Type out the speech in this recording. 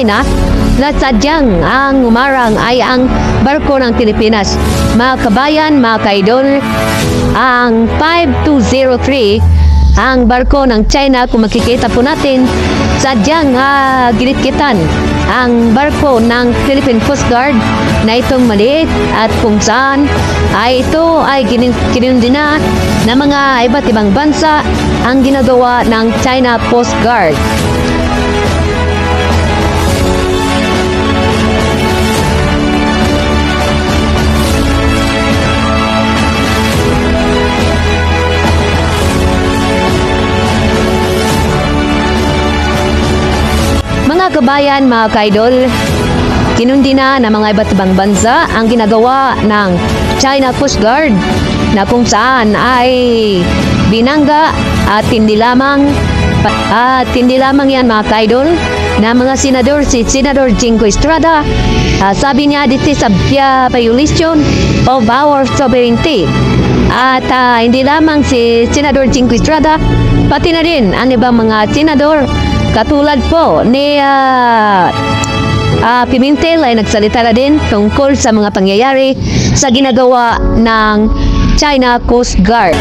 China na sadyang ang umarang ay ang barko ng Pilipinas. Mga kabayan, mga kaidol, ang 5203 ang barko ng China kung makikita po natin sadyang uh, ginitkitan ang barko ng Philippine Coast Guard na itong maliit at kung saan ay ito ay kinundina ng mga iba't ibang bansa ang ginagawa ng China Coast Guard. Mga kabayan, mga kaidol, kinundi na ng mga iba't ibang bansa ang ginagawa ng China Coast Guard na kung saan ay binangga at hindi lamang at hindi lamang yan mga kaidol na mga senador si Senador Jingo Estrada. Uh, sabi niya this is a violation of our sovereignty. At uh, hindi lamang si Senador Jingo Estrada pati na rin ang ibang mga senador Katulad po ni uh, uh, Pimentel ay nagsalita na din tungkol sa mga pangyayari sa ginagawa ng China Coast Guard.